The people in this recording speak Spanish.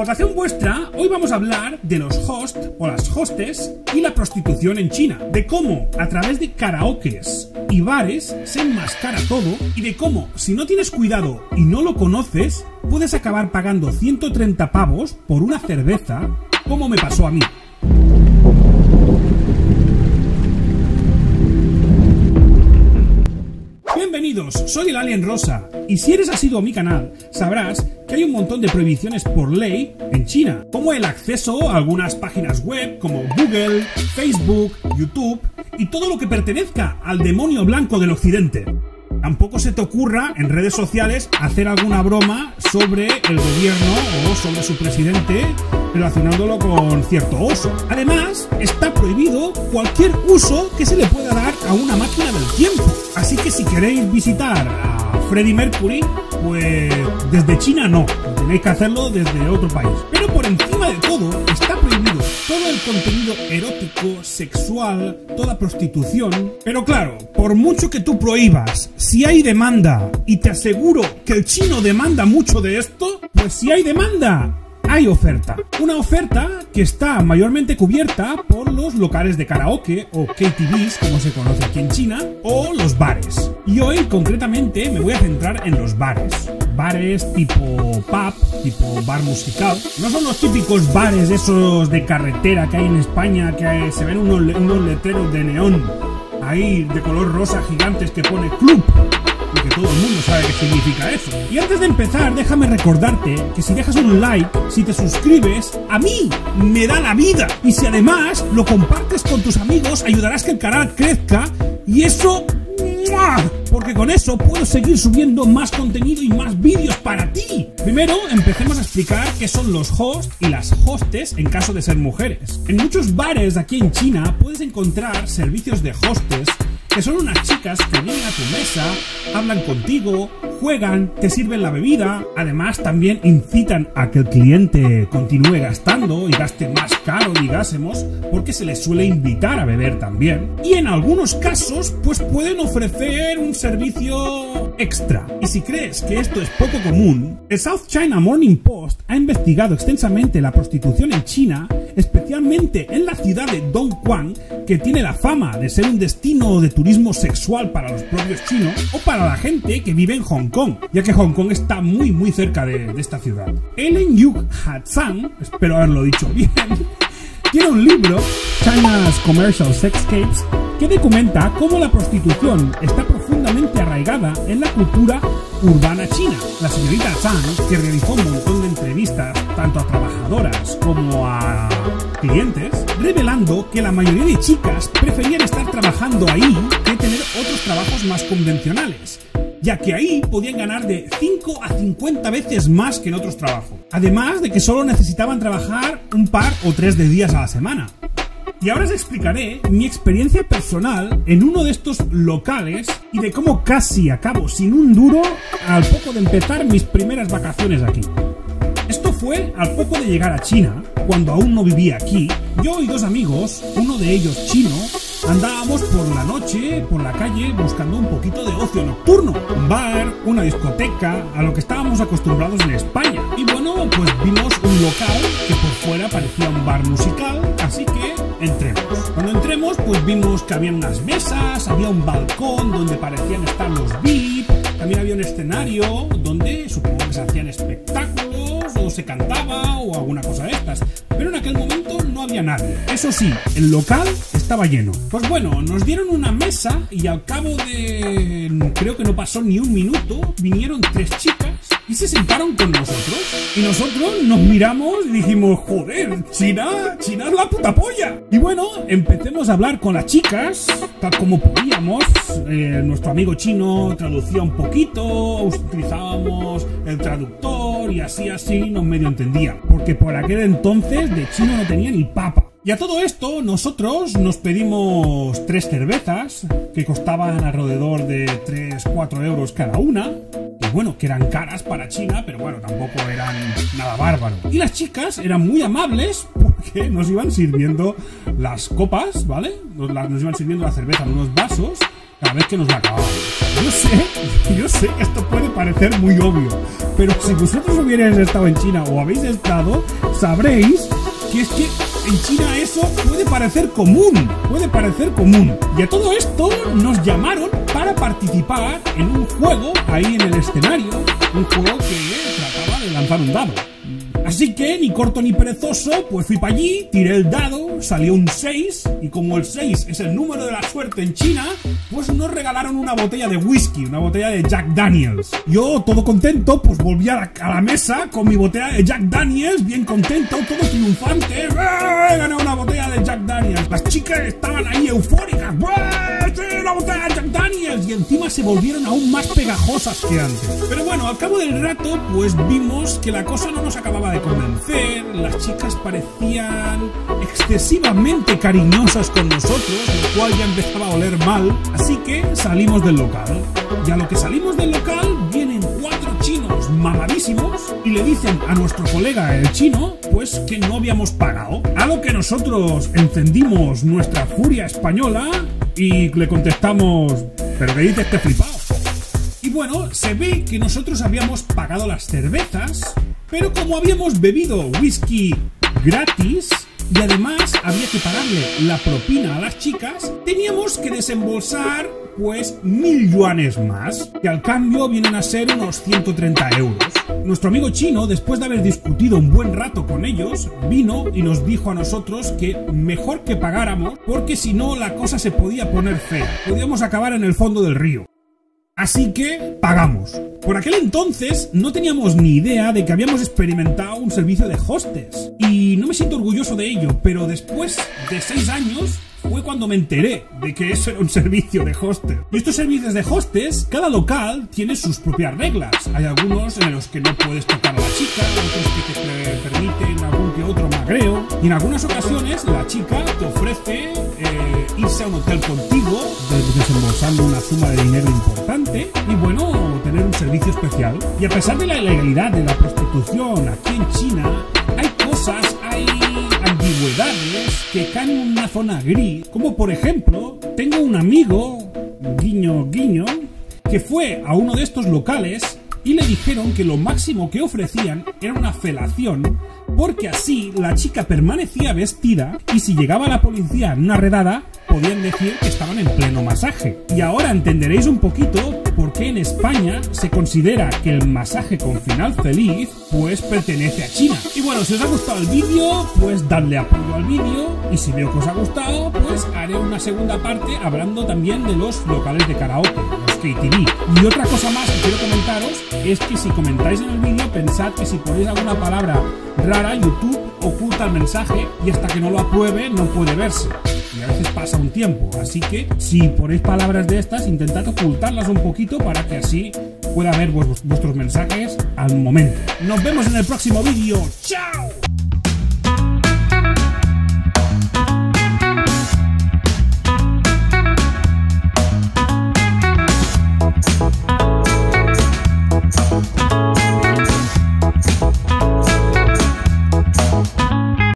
votación vuestra, hoy vamos a hablar de los hosts o las hostes y la prostitución en China. De cómo, a través de karaokes y bares, se enmascara todo y de cómo, si no tienes cuidado y no lo conoces, puedes acabar pagando 130 pavos por una cerveza, como me pasó a mí. Soy el Alien Rosa, y si eres asiduo a mi canal, sabrás que hay un montón de prohibiciones por ley en China, como el acceso a algunas páginas web como Google, Facebook, YouTube y todo lo que pertenezca al demonio blanco del occidente. Tampoco se te ocurra en redes sociales hacer alguna broma sobre el gobierno o sobre su presidente relacionándolo con cierto oso. Además, está prohibido cualquier uso que se le pueda dar a una máquina del tiempo. Así que si queréis visitar a Freddie Mercury, pues desde China no, tenéis que hacerlo desde otro país. Pero por encima de todo, está prohibido todo el contenido erótico, sexual, toda prostitución. Pero claro, por mucho que tú prohíbas, si hay demanda, y te aseguro que el chino demanda mucho de esto, pues si hay demanda, hay oferta. Una oferta que está mayormente cubierta por los locales de karaoke o KTVs, como se conoce aquí en China, o los bares. Y hoy concretamente me voy a centrar en los bares. Bares tipo pub, tipo bar musical. No son los típicos bares esos de carretera que hay en España, que se ven unos, unos letreros de neón ahí de color rosa gigantes que pone club y que todo el mundo sabe qué significa eso. Y antes de empezar, déjame recordarte que si dejas un like, si te suscribes, a mí me da la vida. Y si además lo compartes con tus amigos, ayudarás que el canal crezca y eso... Porque con eso puedo seguir subiendo más contenido y más vídeos para ti. Primero, empecemos a explicar qué son los hosts y las hostes en caso de ser mujeres. En muchos bares aquí en China puedes encontrar servicios de hostes que son unas chicas que vienen a tu mesa, hablan contigo, juegan, te sirven la bebida, además también incitan a que el cliente continúe gastando y gaste más caro, digásemos, porque se les suele invitar a beber también. Y en algunos casos, pues pueden ofrecer un servicio extra. Y si crees que esto es poco común, el South China Morning Post ha investigado extensamente la prostitución en China, especialmente en la ciudad de Dongguan, que tiene la fama de ser un destino de turismo sexual para los propios chinos o para la gente que vive en Hong Kong, ya que Hong Kong está muy muy cerca de, esta ciudad. Ellen Yuk Hatzang, espero haberlo dicho bien, tiene un libro, China's Commercial Sexcapes, que documenta cómo la prostitución está profundamente arraigada en la cultura urbana china. La señorita Zhang, que realizó un montón de entrevistas tanto a trabajadoras como a clientes, revelando que la mayoría de chicas preferían estar trabajando ahí que tener otros trabajos más convencionales ya que ahí podían ganar de 5 a 50 veces más que en otros trabajos. Además de que solo necesitaban trabajar un par o tres de días a la semana. Y ahora os explicaré mi experiencia personal en uno de estos locales y de cómo casi acabo sin un duro al poco de empezar mis primeras vacaciones aquí. Esto fue al poco de llegar a China, cuando aún no vivía aquí. Yo y dos amigos, uno de ellos chino, andábamos por la noche, por la calle, buscando un poquito de ocio nocturno. Un bar, una discoteca, a lo que estábamos acostumbrados en España. Y bueno, pues vimos un local que por fuera parecía un bar musical, así que vimos que había unas mesas, había un balcón donde parecían estar los VIP, también había un escenario donde supongo que se hacían espectáculos o se cantaba o alguna cosa de estas. Pero en aquel momento no había nadie. Eso sí, el local estaba lleno. Pues bueno, nos dieron una mesa y al cabo de... creo que no pasó ni un minuto, vinieron tres chicas y se sentaron con nosotros. Y nosotros nos miramos y dijimos, joder, China, China es la puta polla. Y bueno, empecemos a hablar con las chicas, tal como podíamos. Eh, nuestro amigo chino traducía un poquito, utilizábamos el traductor y así así nos medio entendía. Porque por aquel entonces de chino no tenía ni papa. Y a todo esto, nosotros nos pedimos tres cervezas que costaban alrededor de 3-4 euros cada una bueno, que eran caras para China, pero bueno, tampoco eran nada bárbaro. Y las chicas eran muy amables porque nos iban sirviendo las copas, ¿vale? Nos, iban sirviendo la cerveza en unos vasos cada vez que nos la acabamos. Yo sé, yo sé que esto puede parecer muy obvio, pero si vosotros hubierais estado en China o habéis estado, sabréis que es que en China eso puede parecer común, puede parecer común. Y a todo esto nos llamaron para participar en un juego ahí en el escenario, un juego que trataba de lanzar un dado. Así que, ni corto ni perezoso, pues fui para allí, tiré el dado, salió un 6, y como el 6 es el número de la suerte en China, pues nos regalaron una botella de whisky, una botella de Jack Daniels. Yo, todo contento, pues volví a la, mesa con mi botella de Jack Daniels, bien contento, todo triunfante. ¡Eh! Ganado una botella de Jack Daniels. Las chicas estaban ahí eufóricas. ¡Sí, una botella de Jack Daniels! Y encima se volvieron aún más pegajosas que antes. Pero bueno, al cabo del rato, pues vimos que la cosa no nos acababa de convencer. Las chicas parecían excesivamente cariñosas con nosotros, lo cual ya empezaba a oler mal. Así que salimos del local. Y a lo que salimos del local vienen cuatro chinos mamadísimos y le dicen a nuestro colega el chino pues que no habíamos pagado. A lo que nosotros encendimos nuestra furia española y le contestamos, pero ¿qué dice este flipado? Y bueno, se ve que nosotros habíamos pagado las cervezas, pero como habíamos bebido whisky gratis, y además había que pagarle la propina a las chicas, teníamos que desembolsar pues mil yuanes más, que al cambio vienen a ser unos 130 euros. Nuestro amigo chino, después de haber discutido un buen rato con ellos, vino y nos dijo a nosotros que mejor que pagáramos, porque si no la cosa se podía poner fea. Podíamos acabar en el fondo del río. Así que pagamos. Por aquel entonces no teníamos ni idea de que habíamos experimentado un servicio de hostes. Y no me siento orgulloso de ello, pero después de seis años fue cuando me enteré de que eso era un servicio de hostes. Y estos servicios de hostes, cada local tiene sus propias reglas. Hay algunos en los que no puedes tocar a la chica, otros que te permiten algún que otro magreo. Y en algunas ocasiones la chica te ofrece eh, irse a un hotel contigo, desembolsando una suma de dinero importante, y bueno, tener un servicio especial. Y a pesar de la ilegalidad de la prostitución aquí en China, hay cosas, hay ambigüedades que caen en una zona gris, como por ejemplo, tengo un amigo, guiño, guiño, que fue a uno de estos locales y le dijeron que lo máximo que ofrecían era una felación, porque así la chica permanecía vestida y si llegaba la policía en una redada, podían decir que estaban en pleno masaje. Y ahora entenderéis un poquito por qué en España se considera que el masaje con final feliz pues pertenece a China. Y bueno, si os ha gustado el vídeo, pues dadle apoyo al vídeo y si veo que os ha gustado, pues haré una segunda parte hablando también de los locales de karaoke, los KTV. Y otra cosa más que quiero comentaros es que si comentáis en el vídeo, pensad que si ponéis alguna palabra rara, YouTube oculta el mensaje y hasta que no lo apruebe no puede verse y a veces pasa un tiempo. Así que si ponéis palabras de estas, intentad ocultarlas un poquito para que así pueda ver vuestros mensajes al momento. Nos vemos en el próximo vídeo. ¡Chao!